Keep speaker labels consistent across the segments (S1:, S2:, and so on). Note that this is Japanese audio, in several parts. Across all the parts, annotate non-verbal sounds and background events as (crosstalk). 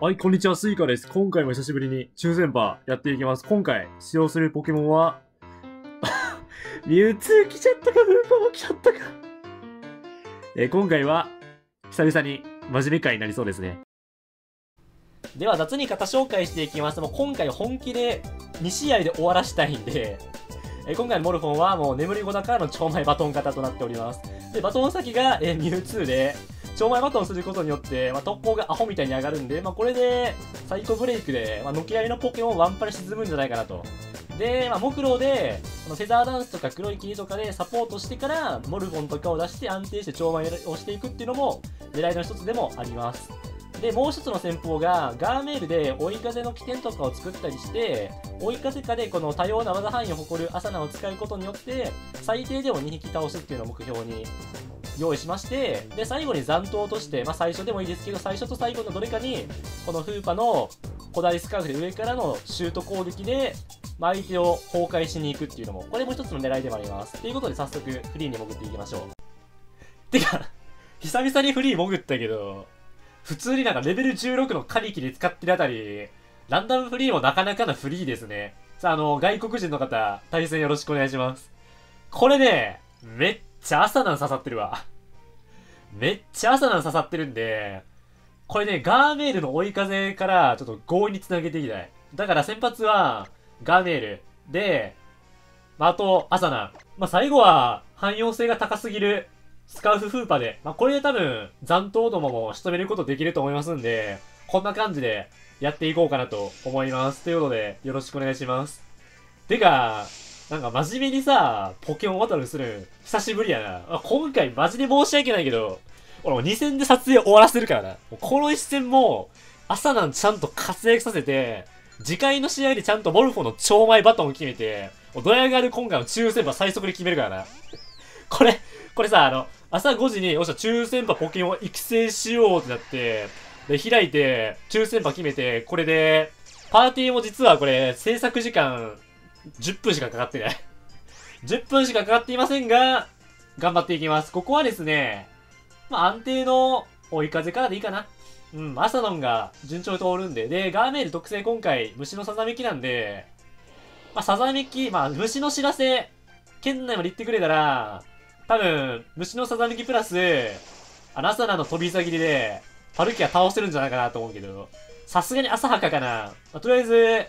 S1: はい、こんにちは、スイカです。今回も久しぶりに抽選パーやっていきます。今回使用するポケモンは、ミュウツー来ちゃったか、フーパーも来ちゃったか。え今回は、久々に真面目回になりそうですね。
S2: では雑に型紹介していきます。もう今回本気で2試合で終わらしたいんで、え今回のモルフォンはもう眠り粉だからの蝶舞バトン型となっております。で、バトン先が、えミュウツーで、超前バトンすることによって、まあ、特攻がアホみたいに上がるんで、まあ、これで、サイコブレイクで、まあ、ノキアリのポケモンワンパレ沈むんじゃないかなと。で、まあ、木狼で、このフェザーダンスとか黒い霧とかでサポートしてから、モルフォンとかを出して安定して超前をしていくっていうのも、狙いの一つでもあります。で、もう一つの戦法が、ガーメールで追い風の起点とかを作ったりして、追い風下でこの多様な技範囲を誇るアサナを使うことによって、最低でも2匹倒すっていうのを目標に用意しまして、で、最後に残党として、まあ最初でもいいですけど、最初と最後のどれかに、このフーパの古代スカーフで上からのシュート攻撃で、相手を崩壊しに行くっていうのも、これも一つの狙いでもあります。ということで早速、フリーに潜っていきましょう。てか、久々にフリー潜ったけど、普通になんかレベル16のカリキで使ってるあたり、ランダムフリーもなかなかなフリーですね。さあ、あの、外国人の方、対戦よろしくお願いします。これね、めっちゃ朝なん刺さってるわ。めっちゃ朝なん刺さってるんで、これね、ガーメールの追い風からちょっと強引に繋げていきたい。だから先発は、ガーメール。で、まあ、と、アサナ。まあ、最後は、汎用性が高すぎる、スカウフフーパで。まあ、これで多分、残党どもも仕留めることできると思いますんで、こんな感じでやっていこうかなと思います。ということで、よろしくお願いします。てか、なんか真面目にさ、ポケモンバトルする、久しぶりやな。今回マジで申し訳ないけど、俺も2戦で撮影終わらせるからな。この1戦も、朝なんちゃんと活躍させて、次回の試合でちゃんとモルフォの超前バトンを決めて、もうドヤガル今回の抽選馬最速で決めるからな。これ、これさ、あの、朝5時に、よっしゃ、抽選馬ポケモン育成しようってなって、で、開いて、抽選馬決めて、これで、パーティーも実はこれ、制作時間、10分しかかかってない。10分しかかかっていませんが、頑張っていきます。ここはですね、まあ安定の追い風からでいいかな。うん、アサノンが順調に通るんで、で、ガーメール特性今回、虫のさざめきなんで、まあ、さざめき、まあ、虫の知らせ、県内まで行ってくれたら、多分、虫のさざめきプラス、あの、アサナの飛び先りで、パルキア倒せるんじゃないかなと思うけど、さすがに浅はかかな。まあ、とりあえず、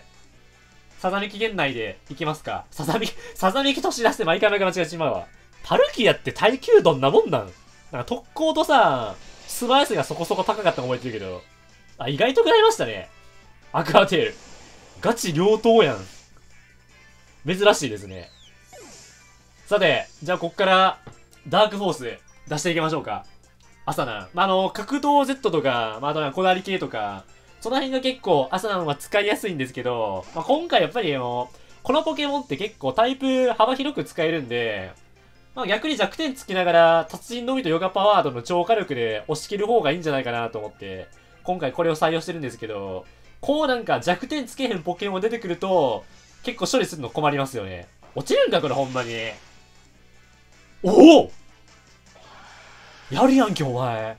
S2: さざめき県内で行きますか。さざめき、さざめきと知らせ毎回毎回間違えちまうわ。パルキアって耐久どんなもんなん？なんか特攻とさ、素早さがそこそこ高かったの覚えてるけど、あ、意外と食らいましたね。アクアテール。ガチ両党やん。珍しいですね。さて、じゃあこっから、ダークフォース出していきましょうか。朝な。まあ、あの、格闘 Z とか、まあ、あとはこだわり系とか、その辺が結構朝なんは使いやすいんですけど、まあ、今回やっぱりあの、このポケモンって結構タイプ幅広く使えるんで、まあ逆に弱点つきながら、達人のみとヨガパワードの超火力で押し切る方がいいんじゃないかなと思って、今回これを採用してるんですけど、こうなんか弱点つけへんポケモン出てくると、結構処理するの困りますよね。落ちるんだこれほんまに。おおやるやんけお前。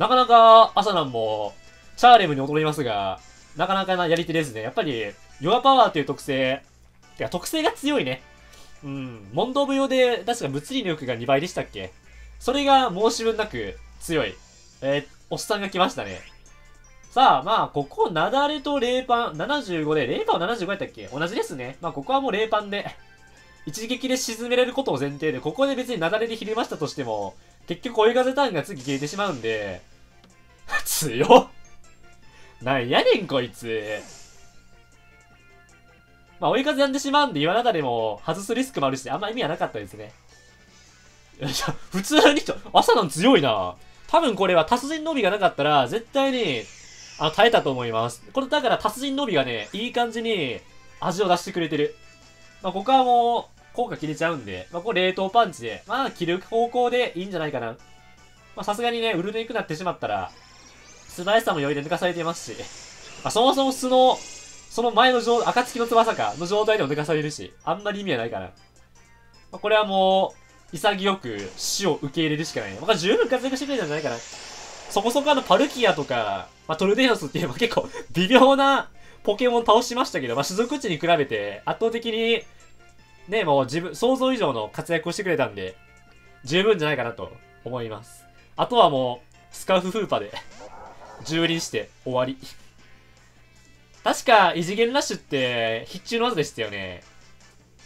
S2: なかなか、アサナンも、チャーレムに踊りますが、なかなかなやり手ですね。やっぱり、ヨガパワーという特性、てか特性が強いね。うん。問答無用で、確か物理力が2倍でしたっけ？それが申し分なく強い。えー、おっさんが来ましたね。さあ、まあ、ここ、なだれと冷パン、75で、冷パンは75やったっけ？同じですね。まあ、ここはもう冷パンで、(laughs) 一撃で沈めれることを前提で、ここで別になだれでひれましたとしても、結局追い風ターンが次消えてしまうんで、強っなんやねんこいつ。まあ追い風やんでしまうんで岩なだれも外すリスクもあるし、あんま意味はなかったですね。いや、普通に、朝なん強いな。多分これは達人のみがなかったら、絶対に、あ、耐えたと思います。これだから達人のみがね、いい感じに味を出してくれてる。まあ、ここはもう、効果切れちゃうんで、まあ、これ冷凍パンチで、まあ、切る方向でいいんじゃないかな。まあ、さすがにね、ウルネイクなってしまったら、素早さも余裕で抜かされていますし、あ、そもそも素の、その前の状、暁の翼か、の状態でも抜かされるし、あんまり意味はないかな。まあ、これはもう、潔く死を受け入れるしかないね。まあ、十分活躍してくれたんじゃないかな。そこそこあのパルキアとか、まあ、トルデーノスっていうのは結構 (laughs) 微妙なポケモン倒しましたけど、まあ、種族値に比べて圧倒的に、ね、もう自分、想像以上の活躍をしてくれたんで、十分じゃないかなと思います。あとはもう、スカーフフーパで蹂躙して終わり。確か、異次元ラッシュって必中の技でしたよね。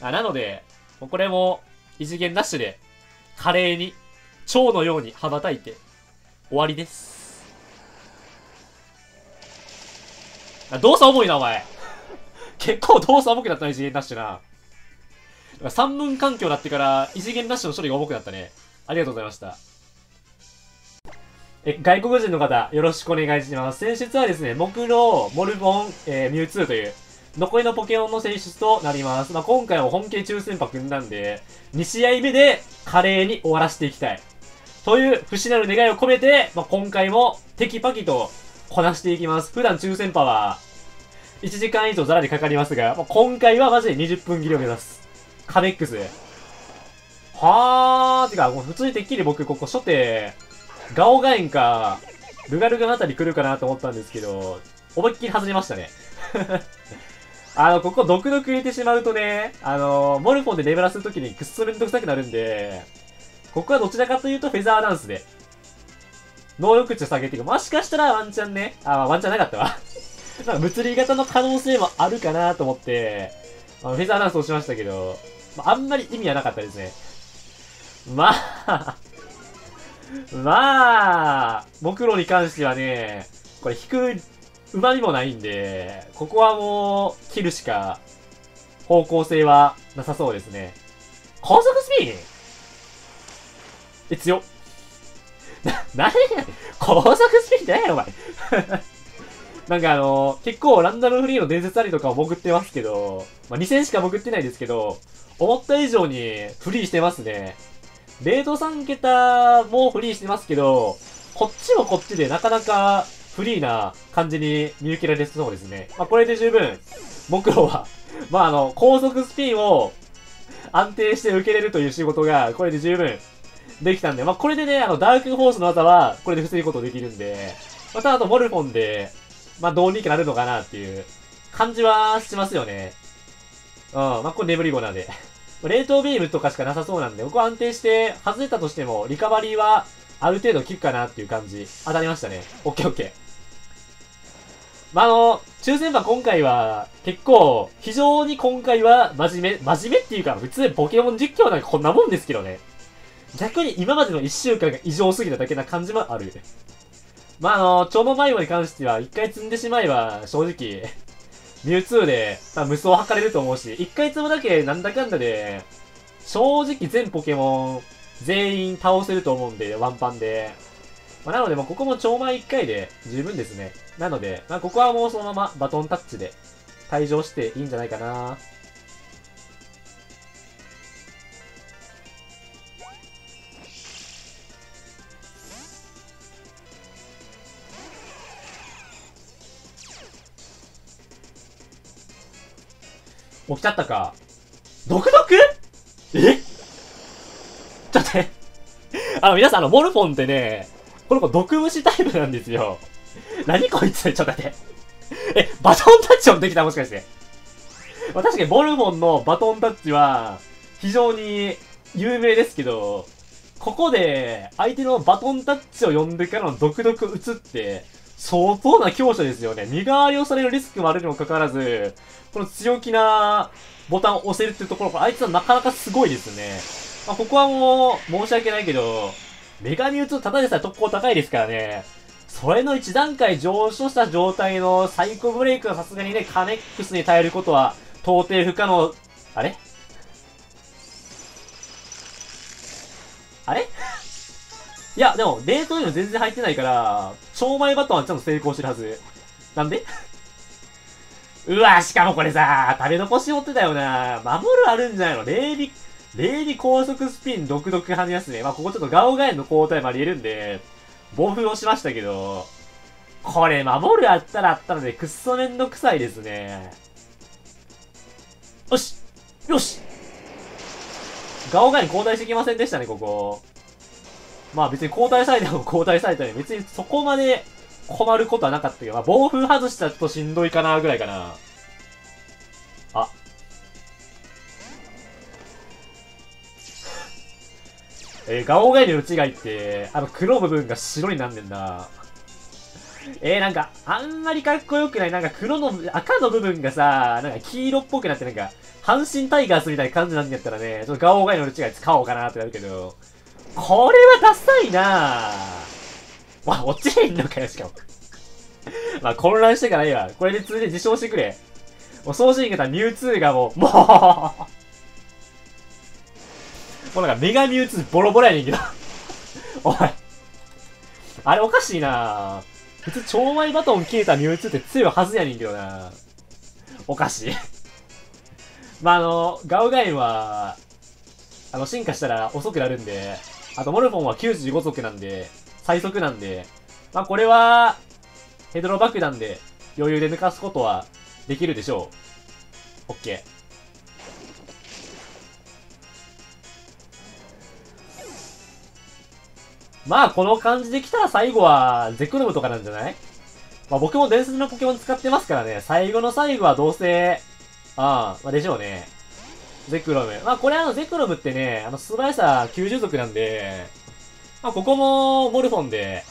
S2: あなので、もうこれも異次元ラッシュで華麗に蝶のように羽ばたいて終わりです。あ動作重いな、お前。(laughs) 結構動作重くなったね、異次元ダッシュな。三分環境になってから異次元ダッシュの処理が重くなったね。ありがとうございました。え、外国人の方、よろしくお願いします。選出はですね、木狼、モルボン、えー、ミュウツーという、残りのポケモンの選出となります。まあ、今回は本気抽選パ組んだんで、2試合目で華麗に終わらせていきたい。という不死なる願いを込めて、まあ、今回もテキパキとこなしていきます。普段抽選パは1時間以上ザラでかかりますが、まあ、今回はマジで20分切りを目指す。カネックス。はー、てか、もう普通にてっきり僕ここ初手、ガオガエンか、ルガルガのあたり来るかなと思ったんですけど、思いっきり外れましたね。(laughs) あの、ここ、毒毒入れてしまうとね、あの、モルフォンでレベラするときにくっそめんどくさくなるんで、ここはどちらかというとフェザーダンスで、能力値を下げていく。もしかしたらワンチャンね、あ、ワンチャンなかったわ。(laughs) なんか物理型の可能性もあるかなと思って、あのフェザーダンスをしましたけど、まあ、あんまり意味はなかったですね。まあまあ、木炉に関してはね、これ引く旨味もないんで、ここはもう、切るしか、方向性はなさそうですね。高速スピン？え、強っ。な、な高速スピードやお前。(laughs) なんかあのー、結構ランダムフリーの伝説ありとかを潜ってますけど、まあ、2000しか潜ってないですけど、思った以上にフリーしてますね。レート3桁もフリーしてますけど、こっちもこっちでなかなかフリーな感じに見受けられそうですね。まあ、これで十分、僕らは、まあ、あの、高速スピンを安定して受けれるという仕事が、これで十分できたんで、まあ、これでね、あの、ダークホースの技は、これで防ぐことできるんで、またあと、モルフォンで、まあ、どうにかなるのかなっていう感じはしますよね。うん、まあ、これ眠りゴナで。冷凍ビームとかしかなさそうなんで、僕は安定して、外れたとしても、リカバリーは、ある程度効くかなっていう感じ。当たりましたね。オッケーオッケー。まあ、あの、抽選馬今回は、結構、非常に今回は真面目、真面目っていうか、普通ポケモン実況なんかこんなもんですけどね。逆に今までの1週間が異常すぎただけな感じもある。まあ、あの、超能迷子に関しては、一回積んでしまえば、正直、ミュウツーで、まあ、無双を図れると思うし、一回積むだけなんだかんだで、正直全ポケモン、全員倒せると思うんで、ワンパンで。まあ、なので、もうここも超前1回で十分ですね。なので、まあ、ここはもうそのままバトンタッチで退場していいんじゃないかな。起きちゃったか。毒毒え？ちょっとね。あの、皆さん、あの、モルフォンってね、この子毒虫タイプなんですよ。何こいつ？ちょっと待って。え、バトンタッチもできたもしかして。まあ、確かにボルフォンのバトンタッチは、非常に有名ですけど、ここで相手のバトンタッチを呼んでからの毒々打つって、相当な強者ですよね。身代わりをされるリスクもあるにもかかわらず、この強気なボタンを押せるっていうところ、あいつはなかなかすごいですね。まあ、ここはもう、申し訳ないけど、メガミュウツただでさえ特攻高いですからね。それの一段階上昇した状態のサイコブレイクはさすがにね、カネックスに耐えることは到底不可能。あれ？あれ？いや、でも、冷凍には全然入ってないから、超前バトンはちゃんと成功してるはず。なんで？(laughs) うわ、しかもこれさ、食べ残し持ってたよな。守るあるんじゃないの？霊美、霊美高速スピン、独特派のやつね。まあ、ここちょっとガオガエンの交代もあり得るんで、暴風をしましたけど、これ守るあったらあったらで、くっそめんどくさいですね。よしよしガオガエン交代してきませんでしたね、ここ。まあ別に交代されても交代されたら別にそこまで困ることはなかったけど、まあ暴風外したらちょっとしんどいかなぐらいかな。あ。えー、ガオガエルの違いって、あの黒部分が白になんねんな。えー、なんか、あんまりかっこよくない。なんか黒の、赤の部分がさ、なんか黄色っぽくなってなんか、阪神タイガースみたいな感じなんやったらね、ちょっとガオガエルの違い使おうかなってなるけど、これはダサいなぁ。わ、落ちへんのかよ、しかも。まあ、混乱してからいいわ。これで続いて自称してくれ。もう、送信型ミュウツーがもう、もうもうなんかメガミュウツーボロボロやねんけどおい。あれおかしいな普通超前バトン切れたミュウツーって強いはずやねんけどなおかしいまあ、あの、ガウガインは、あの、進化したら遅くなるんで、あと、モルフォンは95速なんで、最速なんで、まあ、これは、ヘドロ爆弾で余裕で抜かすことはできるでしょう。オッケー。まあ、この感じで来たら最後は、ゼクロムとかなんじゃない？まあ、僕も伝説のポケモン使ってますからね、最後の最後はどうせ、ああ、まあでしょうね。ゼクロム。まあこれあのゼクロムってね、あの素早さ90族なんで、まあここもモルフォンで、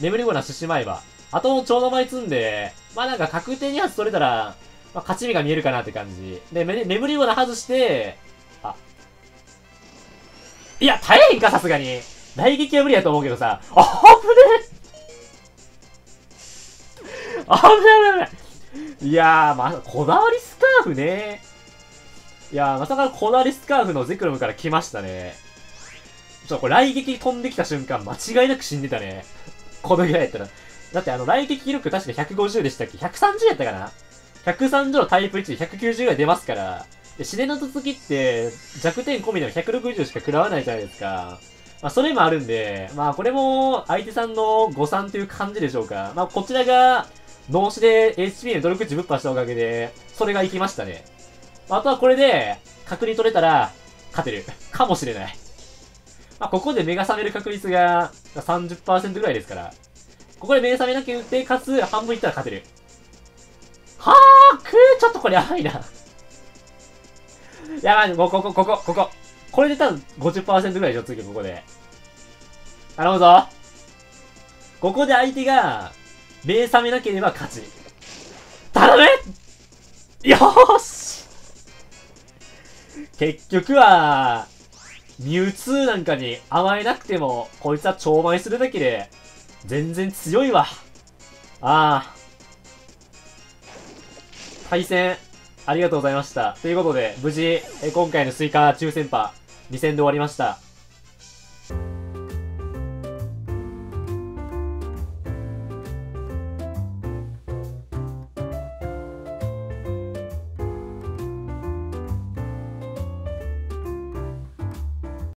S2: 眠り子なしてしまえば、あとちょうど前積んで、まあなんか確定2発取れたら、まあ勝ち目が見えるかなって感じ。で、め眠り子な外して、あ。いや、耐えへんかさすがに。大撃は無理やと思うけどさ、あぶねえあぶねえ危ないいやー、まあ、こだわりスカーフね。いやー、まさかこだわりスカーフのゼクロムから来ましたね。ちょこれ雷撃飛んできた瞬間、間違いなく死んでたね。このぐらいやったら。だってあの、雷撃力確か150でしたっけ ?130 やったかな ?130 のタイプ1で190ぐらい出ますから。で、自然の突きって弱点込みでも160しか食らわないじゃないですか。まあ、それもあるんで、まあ、これも相手さんの誤算という感じでしょうか。まあ、こちらが脳死で HP で努力値ぶっ破したおかげで、それが生きましたね。あとはこれで、確認取れたら、勝てる。かもしれない。まあ、ここで目が覚める確率が30%ぐらいですから。ここで目覚めなきゃ打って、かつ、半分いったら勝てる。はーくーちょっとこれやばいな。(laughs) やばい、ここ、ここ、ここ、ここ。これで多分50%ぐらいでしょ、次ここで。頼むぞ。ここで相手が、目覚めなければ勝ち。頼むよーし結局は、ミュウツーなんかに甘えなくても、こいつは超前するだけで、全然強いわ。ああ。対戦、ありがとうございました。ということで、無事、え今回のスイカ抽選パ2戦で終わりました。